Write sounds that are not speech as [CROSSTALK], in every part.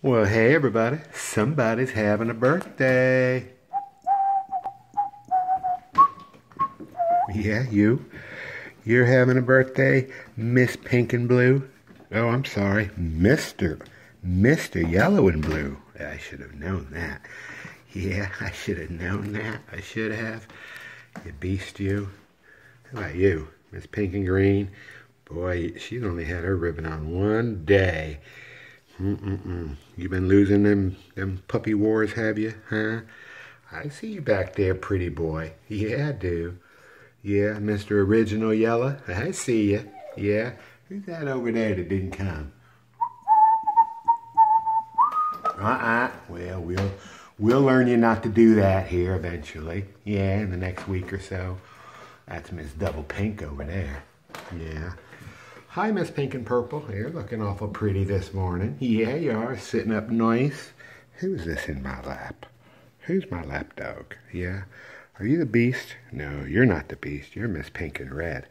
Well, hey everybody, somebody's having a birthday. Yeah, you. You're having a birthday, Miss Pink and Blue. Oh, I'm sorry, Mr. Mr. Yellow and Blue. I should have known that. Yeah, I should have known that. I should have. You beast, you. How about you, Miss Pink and Green? Boy, she's only had her ribbon on one day. Mm-mm-mm. You been losing them, them puppy wars, have you, huh? I see you back there, pretty boy. Yeah, I do. Yeah, Mr. Original Yellow, I see you. Yeah. Who's that over there that didn't come? Uh-uh. Well, we'll we'll learn you not to do that here eventually. Yeah, in the next week or so. That's Miss Double Pink over there. Yeah. Hi, Miss Pink and Purple. You're looking awful pretty this morning. Yeah, you are. Sitting up nice. Who's this in my lap? Who's my lap dog? Yeah. Are you the beast? No, you're not the beast. You're Miss Pink and Red.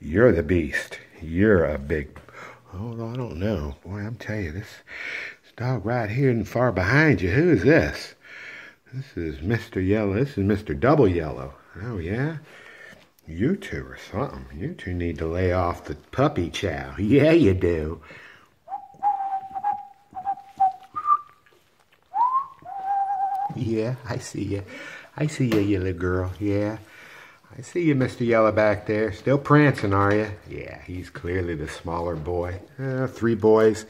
You're the beast. You're a big... Oh, I don't know. Boy, I'm telling you, this, this dog right here and far behind you, who is this? This is Mr. Yellow. This is Mr. Double Yellow. Oh, yeah? You two or something. You two need to lay off the puppy chow. Yeah, you do. Yeah, I see you. I see you, you little girl. Yeah. I see you, Mr. Yellow back there. Still prancing, are you? Yeah, he's clearly the smaller boy. Uh, three boys,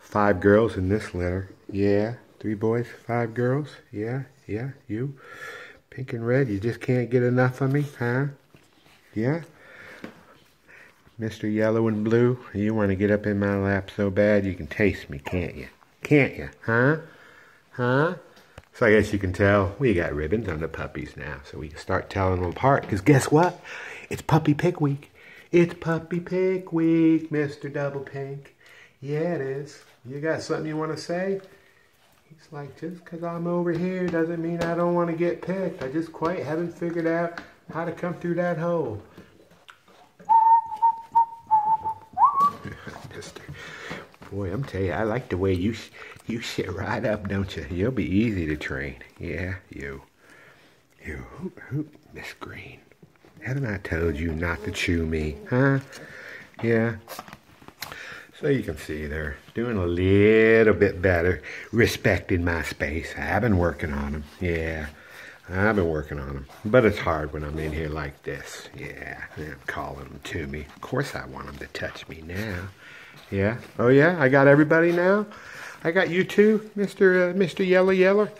five girls in this litter. Yeah, three boys, five girls. Yeah, yeah, you. Pink and red, you just can't get enough of me, huh? Yeah? Mr. Yellow and Blue, you want to get up in my lap so bad you can taste me, can't you? Can't you? Huh? Huh? So I guess you can tell we got ribbons on the puppies now, so we can start telling them apart. Because guess what? It's Puppy Pick Week. It's Puppy Pick Week, Mr. Double Pink. Yeah, it is. You got something you want to say? He's like, just because I'm over here doesn't mean I don't want to get picked. I just quite haven't figured out how to come through that hole. [LAUGHS] Boy, I'm telling you, I like the way you you sit right up, don't you? You'll be easy to train. Yeah, you. You, who, who, Miss Green. Haven't I told you not to chew me, huh? Yeah. So you can see they're doing a little bit better, respecting my space. I've been working on them. Yeah. I've been working on them, but it's hard when I'm in here like this. Yeah, I'm calling them to me. Of course I want them to touch me now. Yeah. Oh yeah, I got everybody now. I got you too, Mr. Uh, Mr. Yellow Yeller.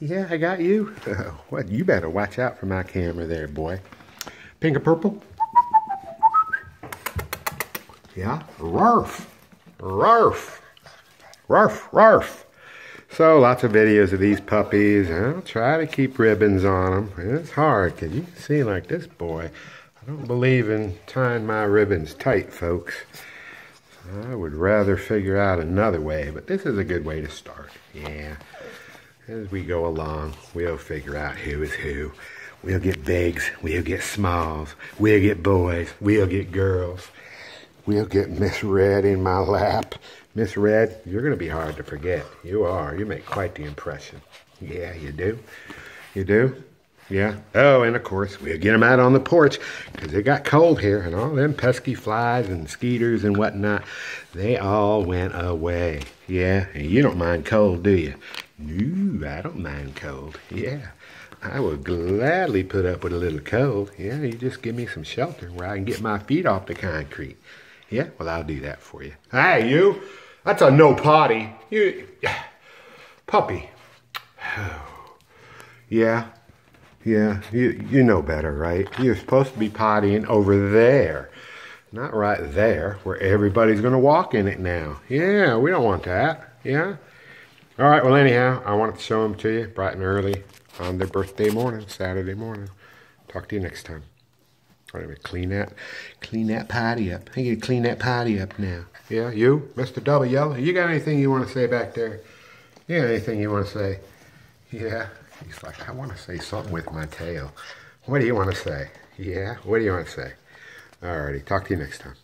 Yeah, I got you. [LAUGHS] What? You better watch out for my camera there, boy. Pink or purple? Yeah. Rarf. Rarf. Rarf. Rarf. So lots of videos of these puppies. I'll try to keep ribbons on them. It's hard because you can see like this boy. I don't believe in tying my ribbons tight, folks. I would rather figure out another way, but this is a good way to start. Yeah. As we go along, we'll figure out who is who. We'll get bigs, we'll get smalls, we'll get boys, we'll get girls. We'll get [LAUGHS] Miss Red in my lap. Miss Red, you're going to be hard to forget. You are. You make quite the impression. Yeah, you do. You do? Yeah. Oh, and of course, we'll get them out on the porch because it got cold here and all them pesky flies and skeeters and whatnot, they all went away. Yeah, and you don't mind cold, do you? No, I don't mind cold. Yeah. I would gladly put up with a little cold. Yeah, you just give me some shelter where I can get my feet off the concrete. Yeah, well, I'll do that for you. Hey, you. That's a no potty. You, [SIGHS] puppy. [SIGHS] yeah, yeah. You you know better, right? You're supposed to be pottying over there, not right there where everybody's gonna walk in it now. Yeah, we don't want that. Yeah. All right. Well, anyhow, I wanted to show them to you bright and early on their birthday morning, Saturday morning. Talk to you next time. Right, clean that, clean that potty up. I need to clean that potty up now. Yeah, you, Mr. Double Yellow, you got anything you want to say back there? You got anything you want to say? Yeah. He's like, I want to say something with my tail. What do you want to say? Yeah, what do you want to say? Alrighty, talk to you next time.